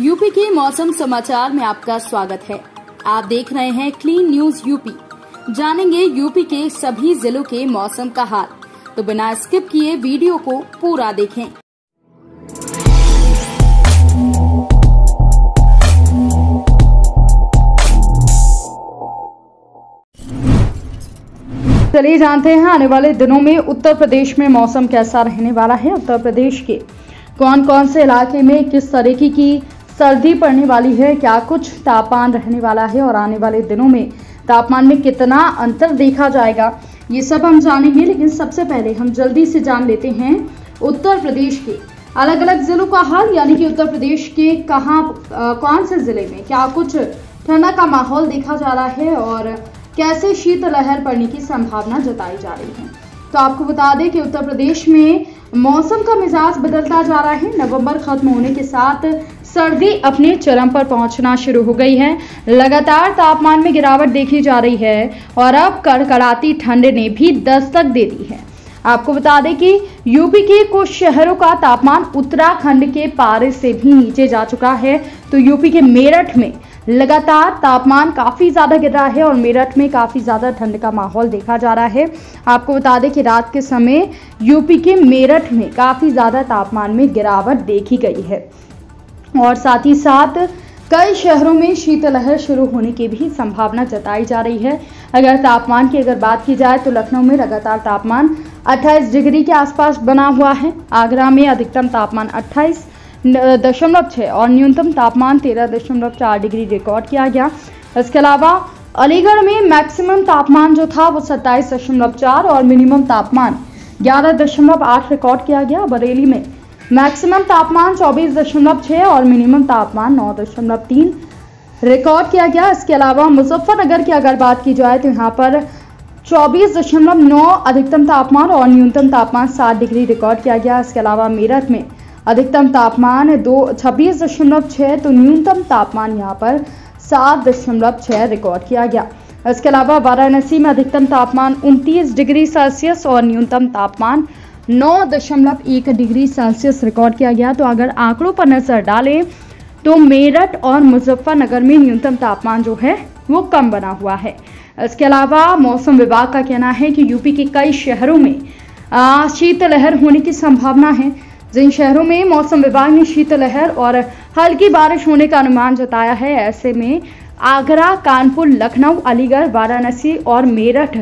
UP के मौसम समाचार में आपका स्वागत है। आप देख रहे हैं क्लीन न्यूज़ यूपी। जानेंगे यूपी के सभी जिलों के मौसम का हाल। तो बिना स्किप किए वीडियो को पूरा देखें। चलिए जानते हैं, आने वाले दिनों में उत्तर प्रदेश में मौसम कैसा रहने वाला है? उत्तर प्रदेश के कौन कौन से इलाके में किस तरीके की सर्दी पड़ने वाली है, क्या कुछ तापमान रहने वाला है और आने वाले दिनों में तापमान में कितना अंतर देखा जाएगा? ये सब हम जानेंगे, लेकिन सबसे पहले हम जल्दी से जान लेते हैं उत्तर प्रदेश के अलग अलग जिलों का हाल, यानी कि उत्तर प्रदेश के कहाँ कौन से ज़िले में क्या कुछ ठंडा का माहौल देखा जा रहा है और कैसे शीतलहर पड़ने की संभावना जताई जा रही है। तो आपको बता दें कि उत्तर प्रदेश में मौसम का मिजाज बदलता जा रहा है। नवंबर खत्म होने के साथ सर्दी अपने चरम पर पहुँचना शुरू हो गई है। लगातार तापमान में गिरावट देखी जा रही है और अब कड़कड़ाती ठंड ने भी दस्तक दे दी है। आपको बता दें कि यूपी के कुछ शहरों का तापमान उत्तराखंड के पारे से भी नीचे जा चुका है। तो यूपी के मेरठ में लगातार तापमान काफ़ी ज़्यादा गिर रहा है और मेरठ में काफ़ी ज़्यादा ठंड का माहौल देखा जा रहा है। आपको बता दें कि रात के समय यूपी के मेरठ में काफ़ी ज़्यादा तापमान में गिरावट देखी गई है। और साथ ही साथ कई शहरों में शीतलहर शुरू होने की भी संभावना जताई जा रही है। अगर तापमान की अगर बात की जाए तो लखनऊ में लगातार तापमान 28 डिग्री के आसपास बना हुआ है। आगरा में अधिकतम तापमान 28 दशमलव छः और न्यूनतम तापमान तेरह दशमलव चार डिग्री रिकॉर्ड किया गया। इसके अलावा अलीगढ़ में मैक्सिमम तापमान जो था वो सत्ताईस दशमलव चार और मिनिमम तापमान ग्यारह दशमलव आठ रिकॉर्ड किया गया। बरेली में मैक्सिमम तापमान चौबीस दशमलव छः और मिनिमम तापमान नौ दशमलव तीन। रिकॉर्ड किया गया। इसके अलावा मुजफ्फरनगर की अगर बात की जाए तो यहाँ पर चौबीस दशमलव नौ अधिकतम तापमान और न्यूनतम तापमान सात डिग्री रिकॉर्ड किया गया। इसके अलावा मेरठ में अधिकतम तापमान दो, छब्बीस दशमलव छः तो न्यूनतम तापमान यहाँ पर सात दशमलव छः रिकॉर्ड किया गया। इसके अलावा वाराणसी में अधिकतम तापमान उनतीस डिग्री सेल्सियस और न्यूनतम तापमान नौ दशमलव एक डिग्री सेल्सियस रिकॉर्ड किया गया। तो अगर आंकड़ों पर नज़र डालें तो मेरठ और मुजफ्फरनगर में न्यूनतम तापमान जो है, वो कम बना हुआ है। इसके अलावा मौसम विभाग का कहना है कि यूपी के कई शहरों में शीतलहर होने की संभावना है। जिन शहरों में मौसम विभाग ने शीतलहर और हल्की बारिश होने का अनुमान जताया है, ऐसे में आगरा, कानपुर, लखनऊ, अलीगढ़, वाराणसी और मेरठ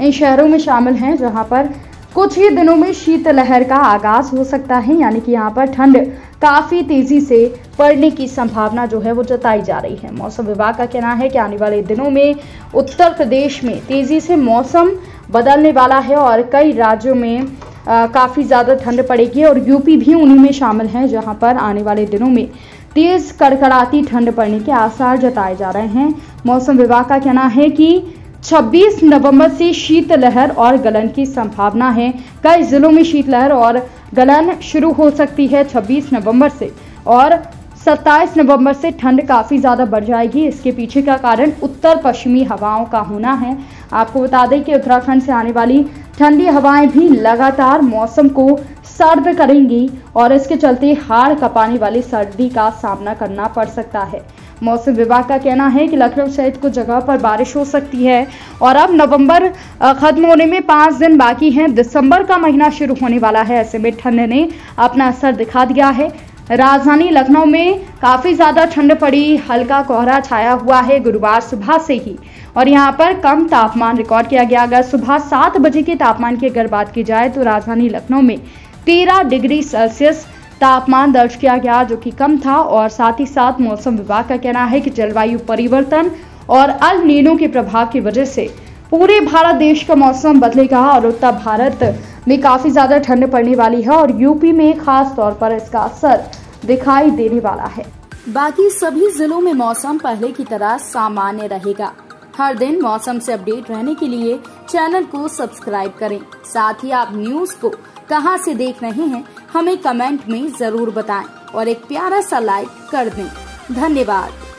इन शहरों में शामिल हैं, जहाँ पर कुछ ही दिनों में शीतलहर का आगाज़ हो सकता है, यानी कि यहाँ पर ठंड काफ़ी तेज़ी से पड़ने की संभावना जो है वो जताई जा रही है। मौसम विभाग का कहना है कि आने वाले दिनों में उत्तर प्रदेश में तेज़ी से मौसम बदलने वाला है और कई राज्यों में काफ़ी ज़्यादा ठंड पड़ेगी और यूपी भी उन्हीं में शामिल है, जहाँ पर आने वाले दिनों में तेज़ कड़कड़ाती ठंड पड़ने के आसार जताए जा रहे हैं। मौसम विभाग का कहना है कि 26 नवंबर से शीतलहर और गलन की संभावना है। कई जिलों में शीतलहर और गलन शुरू हो सकती है 26 नवंबर से। और 27 नवंबर से ठंड काफ़ी ज़्यादा बढ़ जाएगी। इसके पीछे का कारण उत्तर पश्चिमी हवाओं का होना है। आपको बता दें कि उत्तराखंड से आने वाली ठंडी हवाएँ भी लगातार मौसम को सर्द करेंगी और इसके चलते हाड़ कपाने वाली सर्दी का सामना करना पड़ सकता है। मौसम विभाग का कहना है कि लखनऊ सहित कुछ जगह पर बारिश हो सकती है। और अब नवंबर खत्म होने में पाँच दिन बाकी हैं। दिसंबर का महीना शुरू होने वाला है। ऐसे में ठंड ने अपना असर दिखा दिया है। राजधानी लखनऊ में काफ़ी ज़्यादा ठंड पड़ी। हल्का कोहरा छाया हुआ है गुरुवार सुबह से ही। और यहाँ पर कम तापमान रिकॉर्ड किया गया। अगर सुबह सात बजे के तापमान की अगर बात की जाए तो राजधानी लखनऊ में तेरह डिग्री सेल्सियस तापमान दर्ज किया गया जो कि कम था और साथ ही साथ मौसम विभाग का कहना है कि जलवायु परिवर्तन और अल नीनो के प्रभाव की वजह से पूरे भारत देश का मौसम बदलेगा और उत्तर भारत में काफ़ी ज़्यादा ठंड पड़ने वाली है और यूपी में खास तौर पर इसका असर दिखाई देने वाला है। बाकी सभी जिलों में मौसम पहले की तरह सामान्य रहेगा। हर दिन मौसम से अपडेट रहने के लिए चैनल को सब्सक्राइब करें। साथ ही आप न्यूज़ को कहाँ से देख रहे हैं, हमें कमेंट में ज़रूर बताएँ और एक प्यारा सा लाइक कर दें। धन्यवाद।